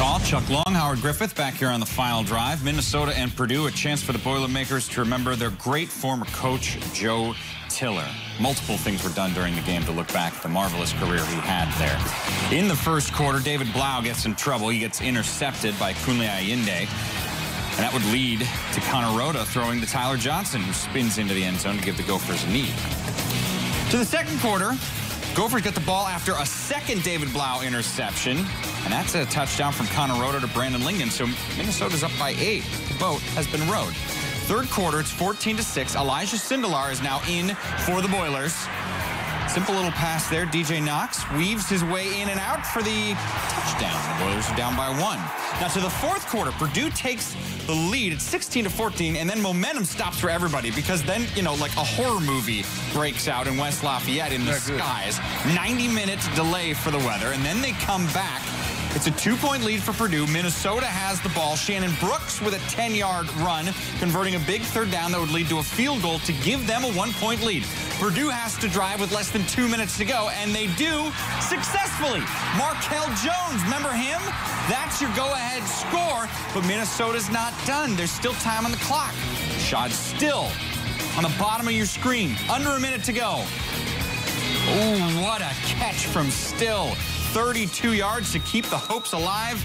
call. Chuck Long, Howard Griffith back here on the final drive. Minnesota and Purdue, a chance for the Boilermakers to remember their great former coach, Joe Tiller. Multiple things were done during the game to look back at the marvelous career he had there. In the first quarter, David Blough gets in trouble. He gets intercepted by Kunle Ayinde. And that would lead to Conor Rhoda throwing to Tyler Johnson, who spins into the end zone to give the Gophers a lead. To the second quarter, Gophers get the ball after a second David Blough interception, and that's a touchdown from Conor Rhoda to Brandon Lingen. So Minnesota's up by eight. The boat has been rowed. Third quarter, it's 14 to 6. Elijah Sindelar is now in for the Boilers. Simple little pass there. DJ Knox weaves his way in and out for the touchdown. The Boilers are down by one. Now to the fourth quarter, Purdue takes the lead at 16 to 14, and then momentum stops for everybody because then, you know, like a horror movie breaks out in West Lafayette in the skies. 90 minutes delay for the weather, and then they come back it's a two-point lead for Purdue. Minnesota has the ball. Shannon Brooks with a 10-yard run, converting a big third down that would lead to a field goal to give them a one-point lead. Purdue has to drive with less than two minutes to go, and they do successfully. Markell Jones, remember him? That's your go-ahead score, but Minnesota's not done. There's still time on the clock. Shot still on the bottom of your screen. Under a minute to go. Oh, what a catch from Still. 32 yards to keep the hopes alive.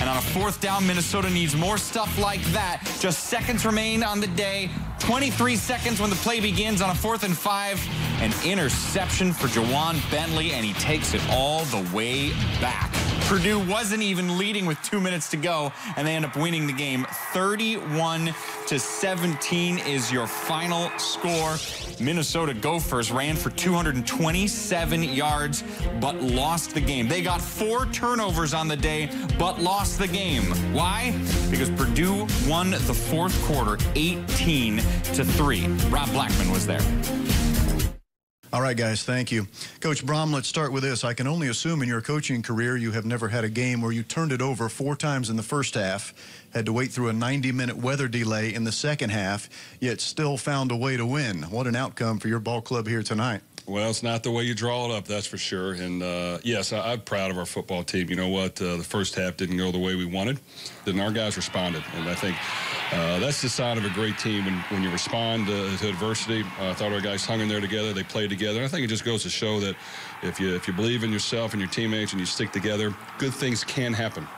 And on a fourth down, Minnesota needs more stuff like that. Just seconds remain on the day. 23 seconds when the play begins on a fourth and five. An interception for Ja'Whaun Bentley, and he takes it all the way back. Purdue wasn't even leading with two minutes to go, and they end up winning the game. 31 to 17 is your final score. Minnesota Gophers ran for 227 yards, but lost the game. They got four turnovers on the day, but lost the game. Why? Because Purdue won the fourth quarter 18 to 3. Rob Blackman was there. All right, guys, thank you. Coach Brohm, let's start with this. I can only assume in your coaching career you have never had a game where you turned it over four times in the first half, had to wait through a 90-minute weather delay in the second half, yet still found a way to win. What an outcome for your ball club here tonight. Well, it's not the way you draw it up, that's for sure. And uh, yes, I, am proud of our football team. You know what? Uh, the first half didn't go the way we wanted. Then our guys responded, and I think uh, that's the sign of a great team when, when you respond to, to adversity. I thought our guys hung in there together. They played together. And I think it just goes to show that if you if you believe in yourself and your teammates and you stick together, good things can happen.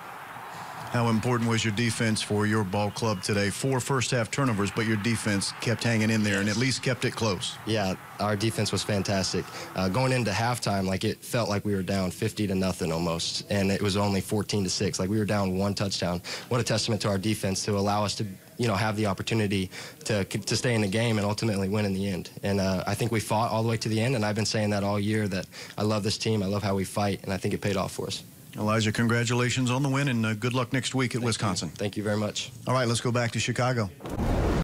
How important was your defense for your ball club today? Four first half turnovers, but your defense kept hanging in there and at least kept it close. Yeah, our defense was fantastic. Uh, going into halftime, like it felt like we were down 50 to nothing almost, and it was only 14 to six. Like we were down one touchdown. What a testament to our defense to allow us to you know, have the opportunity to, to stay in the game and ultimately win in the end. And uh, I think we fought all the way to the end, and I've been saying that all year that I love this team, I love how we fight, and I think it paid off for us. Elijah, congratulations on the win, and uh, good luck next week at Thank Wisconsin. You. Thank you very much. All right, let's go back to Chicago.